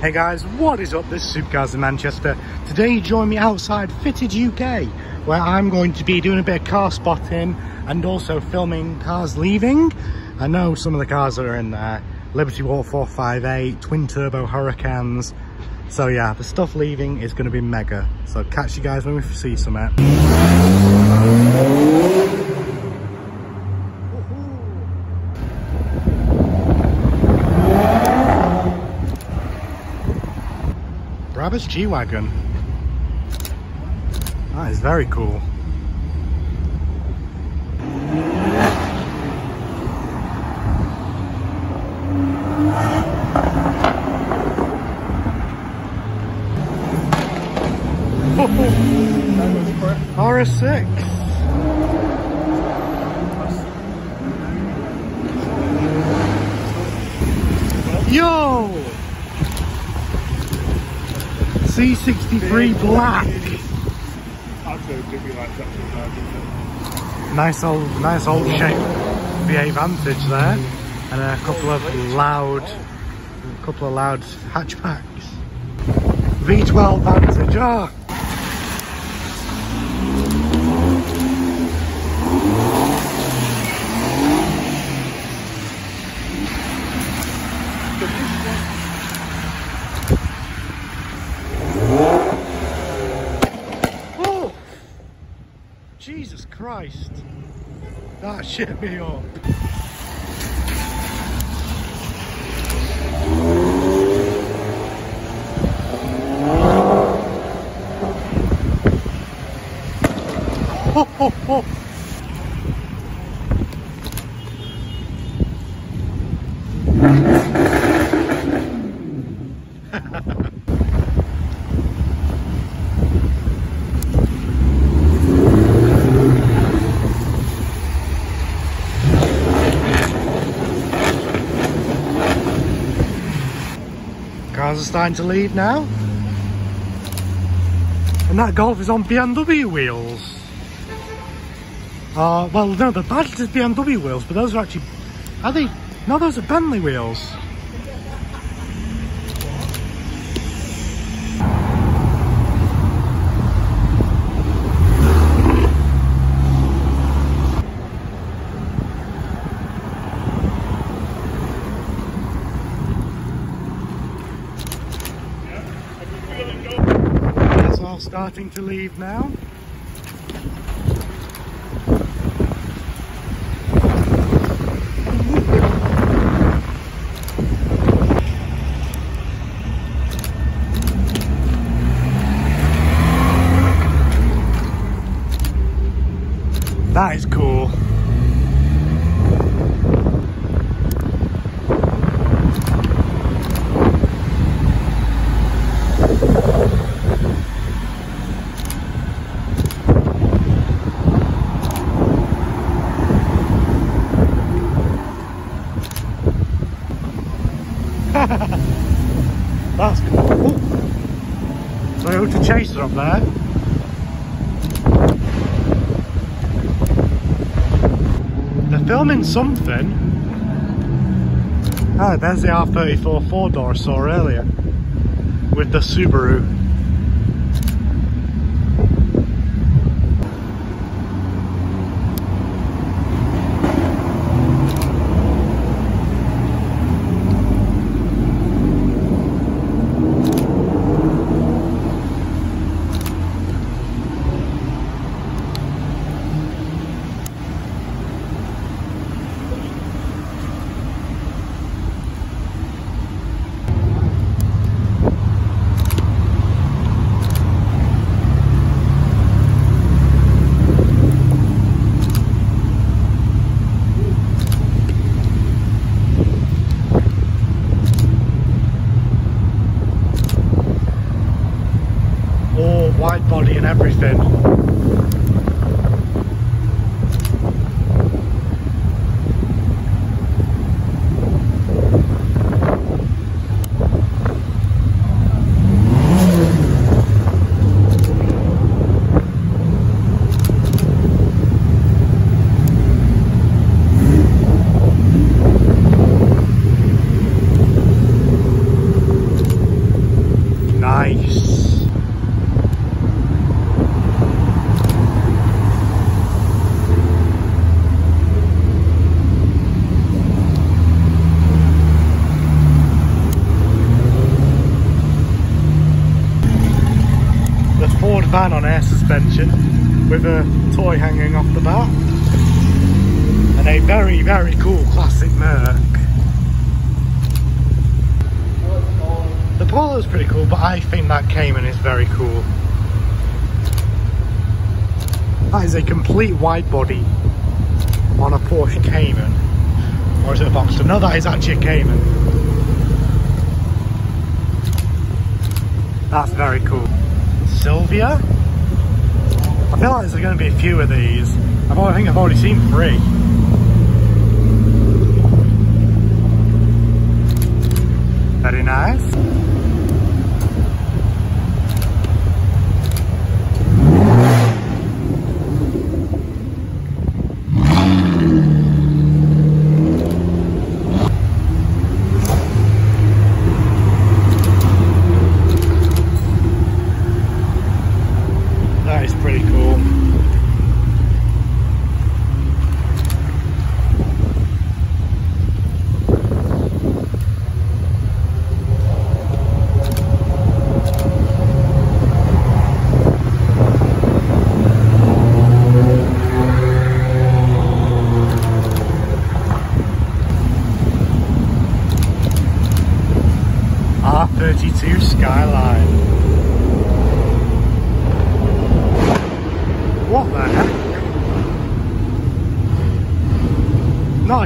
Hey guys, what is up? This is Supercars in Manchester. Today you join me outside Fitted UK, where I'm going to be doing a bit of car spotting and also filming cars leaving. I know some of the cars that are in there. Liberty Walk 458, twin turbo Huracans. So yeah, the stuff leaving is going to be mega. So catch you guys when we see some it. Brabus G-Wagon. That is very cool. RS6. Yo! C63 black. Nice old, nice old shape V8 Vantage there, and a couple of loud, a couple of loud hatchbacks. V12 Vantage. Oh! Christ. That shit me up. Ho, ho, ho. Cars are starting to leave now. And that Golf is on BMW wheels. Uh, well, no, the badge is BMW wheels, but those are actually, are they? No, those are Bentley wheels. It's all starting to leave now. That is cool. That's cool. Toyota Chaser up there. They're filming something. Ah, there's the R34 four door I saw earlier with the Subaru. Van on air suspension with a toy hanging off the back. And a very, very cool classic Merc. The Polo is pretty cool, but I think that Cayman is very cool. That is a complete wide body on a Porsche Cayman. Or is it a Boxster? No, that is actually a Cayman. That's very cool. Silvia? I feel like there's going to be a few of these. I've, I think I've already seen three. Very nice.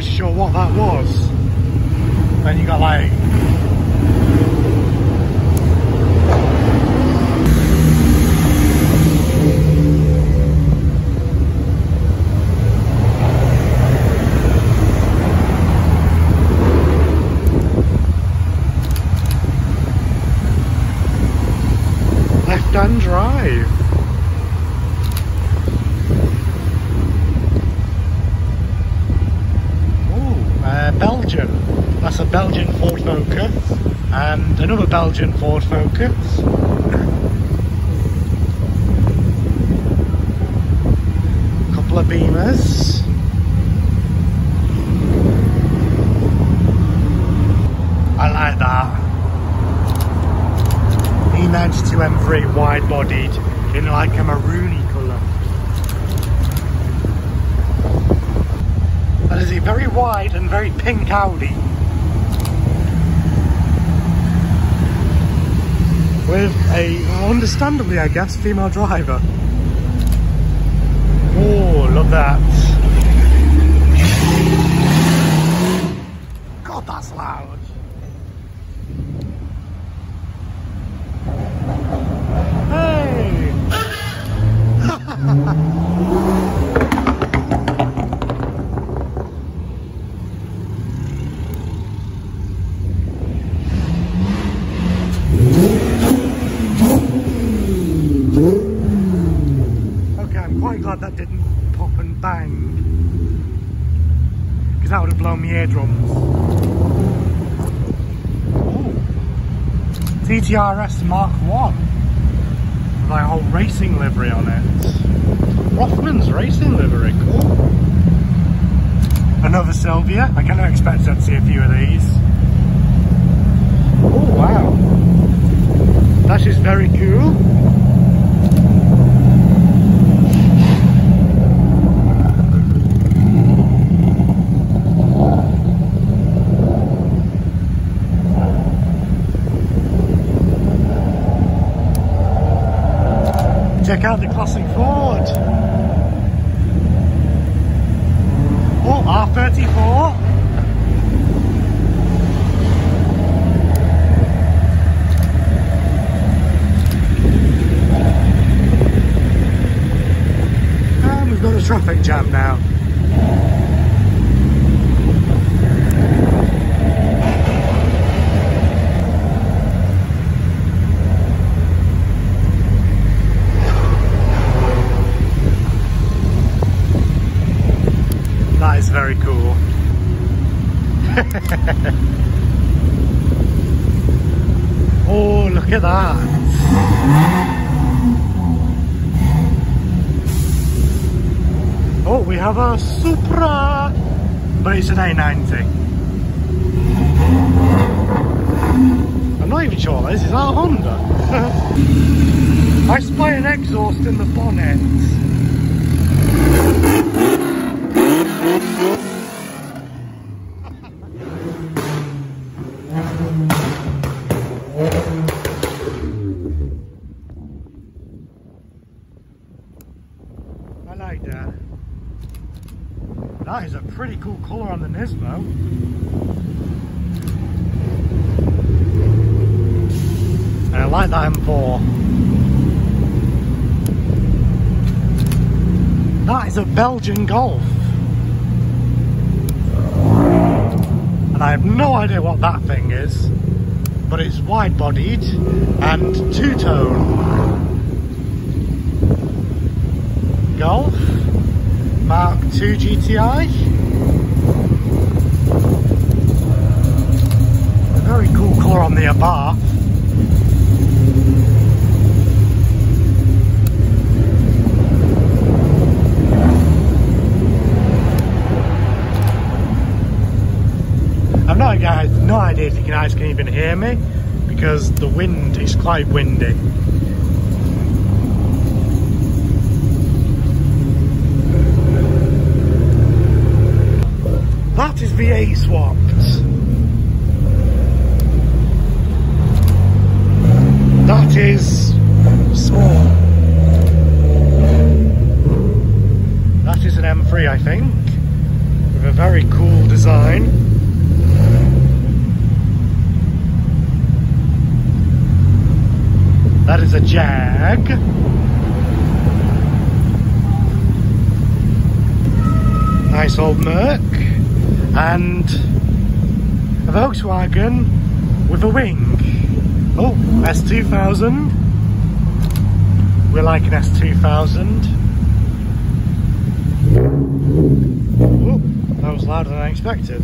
not sure what that was. Then you got like left-hand drive. Uh, That's a Belgian Ford Focus and another Belgian Ford Focus. A Couple of Beamers. I like that. E92 M3 wide bodied in like a maroony colour. That is a very wide and very pink Audi. with a, understandably I guess, female driver. Oh, love that. God, that's loud. Hey! because that would have blown me eardrums. TTRS Mark 1 with like whole racing livery on it. Rothmans racing livery, cool. Another Silvia, I kind of expected to see a few of these. Oh wow, that is very cool. Check out the classic Ford. Oh, R34. And we've got a traffic jam now. Very cool. oh, look at that. Oh, we have a Supra, but it's an A90. I'm not even sure what this is our Honda. I spy an exhaust in the bonnet. I like that. That is a pretty cool colour on the Nismo. And I like that M4. That is a Belgian Golf. I have no idea what that thing is, but it's wide bodied and two tone. Golf Mark II GTI. A very cool colour on the Abarth. I've no, guys, no idea if you guys can even hear me because the wind is quite windy. That is V8 swapped. That is small. That is an M3 I think, with a very cool design. That is a Jag. Nice old Merc. And a Volkswagen with a wing. Oh, S2000. We like an S2000. Oh, that was louder than I expected.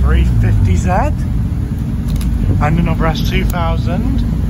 350Z and the Novras 2000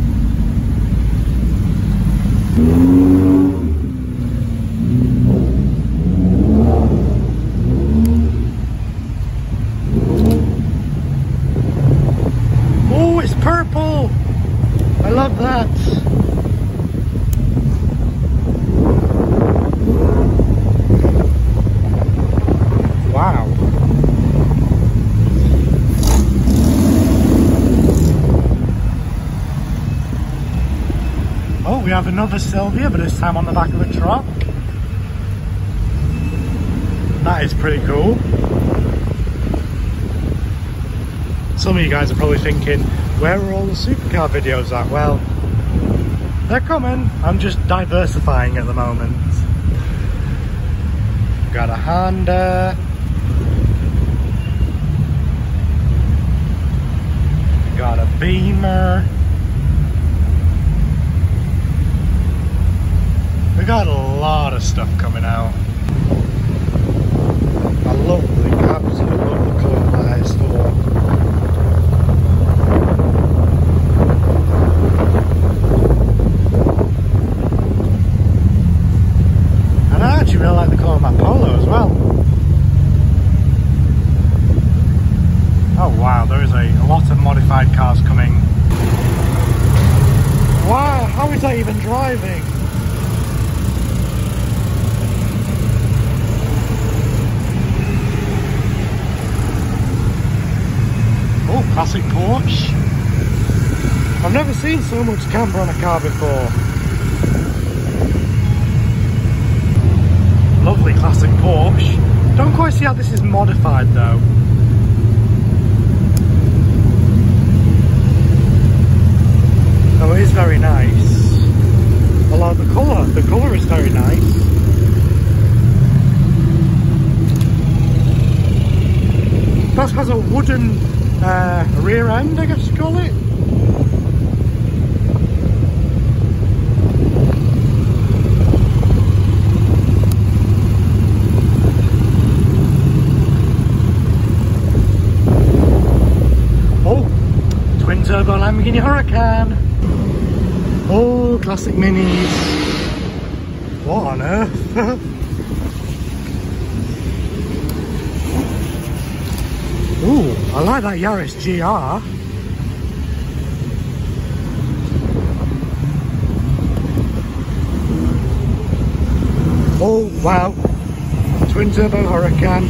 another Silvia, but this time on the back of a truck. That is pretty cool. Some of you guys are probably thinking, where are all the supercar videos at? Well, they're coming. I'm just diversifying at the moment. Got a Honda. Got a Beamer. Got a lot of stuff coming out. I love the absolutely love the colour of that S4. And I actually really like the colour of my Polo as well. Oh wow, there is a, a lot of modified cars coming. Wow, how is that even driving? Oh, classic Porsche. I've never seen so much camber on a car before. Lovely classic Porsche. Don't quite see how this is modified though. Oh, it is very nice. I like the colour. The colour is very nice. That has a wooden uh, rear end, I guess you call it. Oh, twin turbo Lamborghini Huracan. Oh, classic minis. What on earth? Ooh, I like that Yaris GR. Oh, wow. Twin turbo Huracan.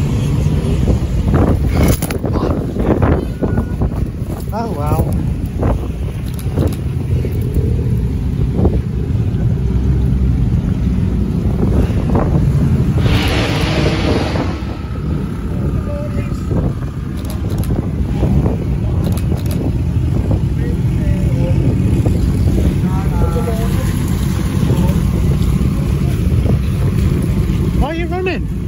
Oh, wow. Why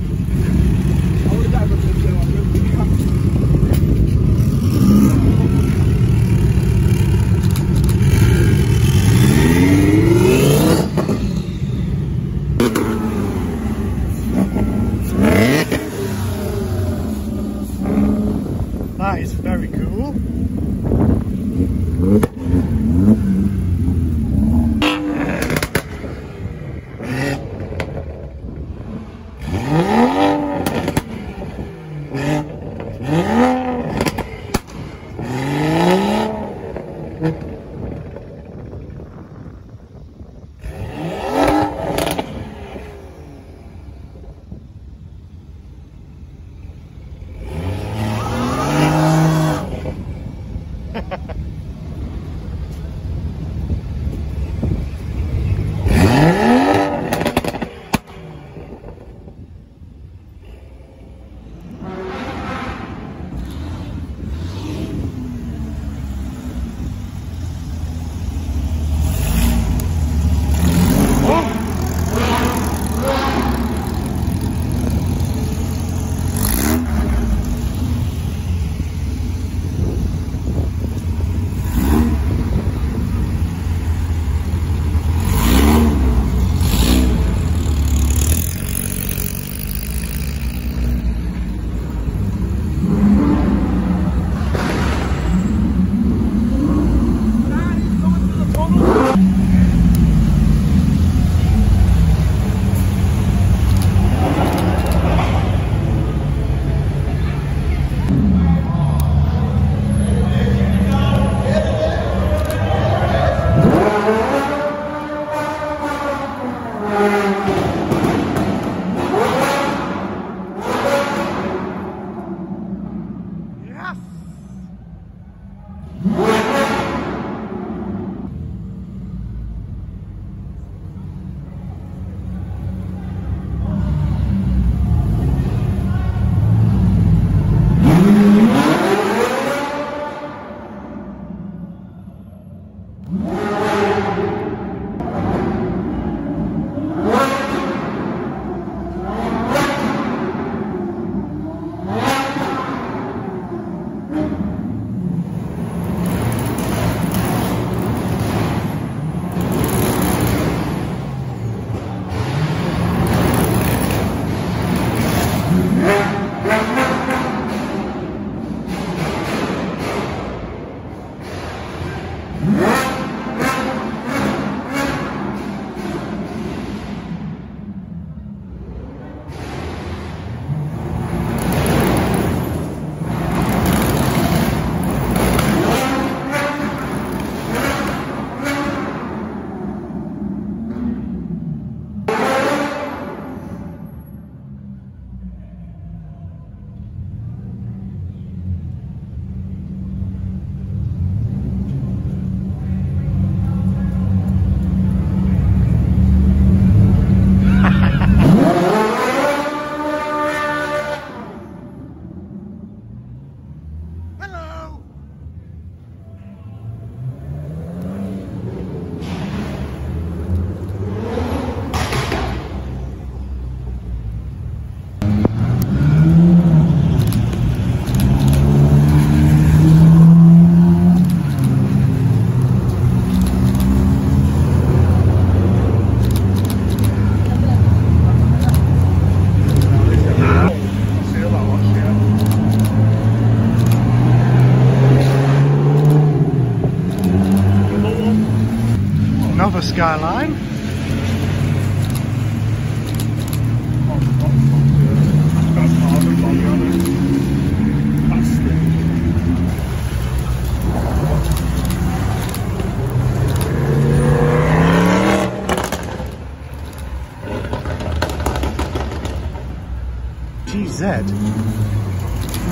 Skyline.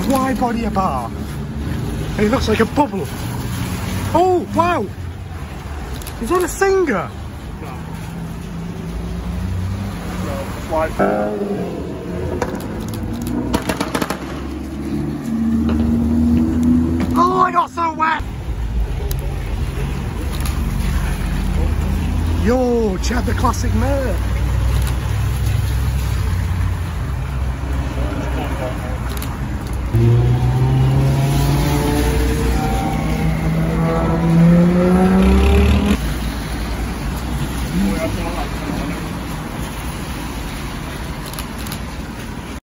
Wide body Abarth. It looks like a bubble. Oh, wow. Is that a singer? Oh, I got so wet. Yo, Chad the classic Merc.